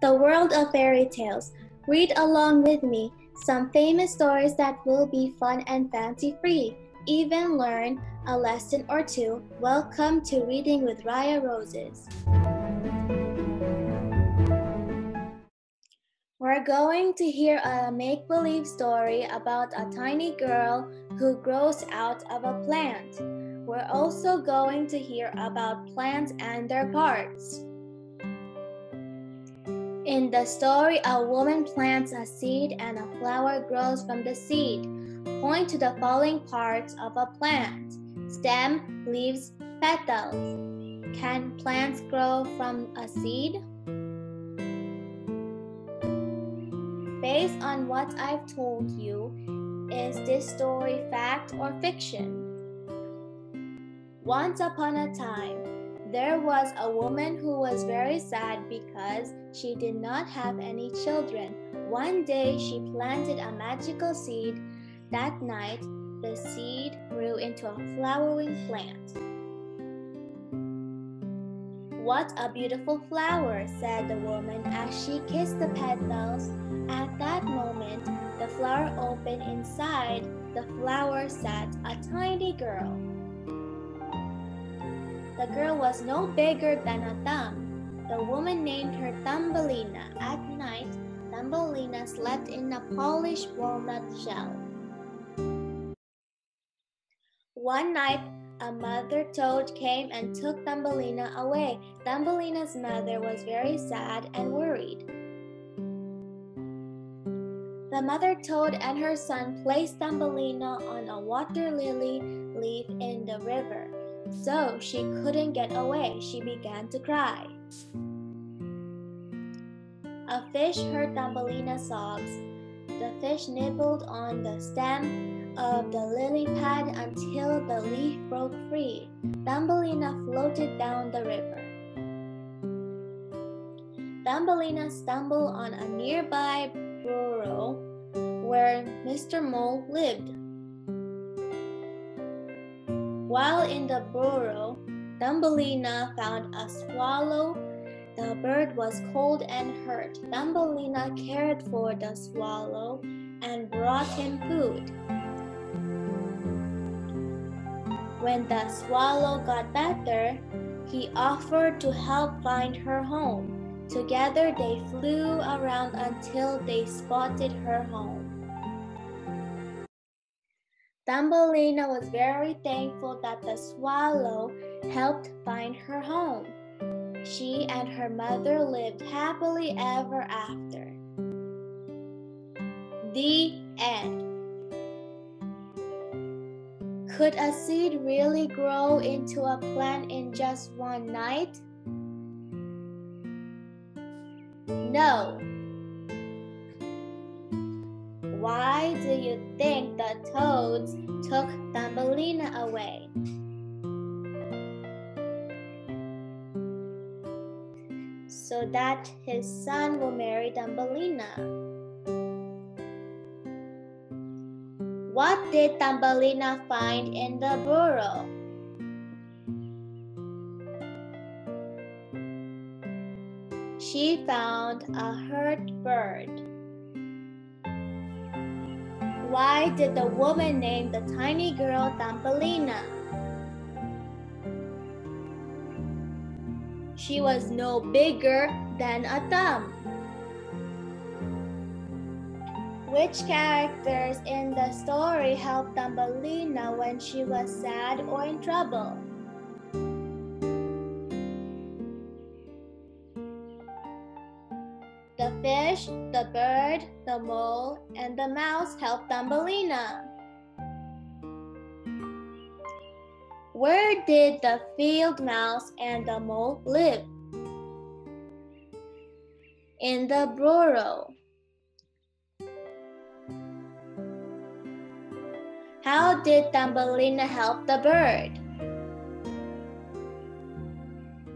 the world of fairy tales. Read along with me some famous stories that will be fun and fancy free. Even learn a lesson or two. Welcome to Reading with Raya Roses. We're going to hear a make believe story about a tiny girl who grows out of a plant. We're also going to hear about plants and their parts. In the story, a woman plants a seed and a flower grows from the seed. Point to the following parts of a plant stem, leaves, petals. Can plants grow from a seed? Based on what I've told you, is this story fact or fiction? Once upon a time, there was a woman who was very sad because she did not have any children. One day she planted a magical seed. That night, the seed grew into a flowering plant. What a beautiful flower, said the woman as she kissed the petals. At that moment, the flower opened inside. The flower sat a tiny girl. The girl was no bigger than a thumb. The woman named her Thumbelina. At night, Thumbelina slept in a polished walnut shell. One night, a mother toad came and took Thumbelina away. Thumbelina's mother was very sad and worried. The mother toad and her son placed Thumbelina on a water lily leaf in the river. So she couldn't get away. She began to cry. A fish heard Thumbelina's sobs. The fish nibbled on the stem of the lily pad until the leaf broke free. Thumbelina floated down the river. Thumbelina stumbled on a nearby burrow where Mr. Mole lived. While in the burrow, Thumbelina found a swallow. The bird was cold and hurt. Thumbelina cared for the swallow and brought him food. When the swallow got better, he offered to help find her home. Together they flew around until they spotted her home. Thumbelina was very thankful that the swallow helped find her home. She and her mother lived happily ever after. The end. Could a seed really grow into a plant in just one night? No. Why do you think the toads took Thumbelina away? So that his son will marry Thumbelina. What did Thumbelina find in the burrow? She found a hurt bird. Why did the woman name the tiny girl Thumbelina? She was no bigger than a thumb. Which characters in the story helped Thumbelina when she was sad or in trouble? The fish, the bird, the mole, and the mouse helped Thumbelina. Where did the field mouse and the mole live? In the burrow. How did Thumbelina help the bird?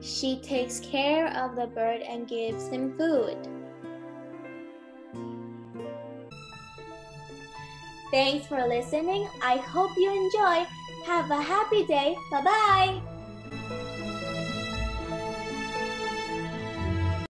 She takes care of the bird and gives him food. Thanks for listening. I hope you enjoy. Have a happy day. Bye bye.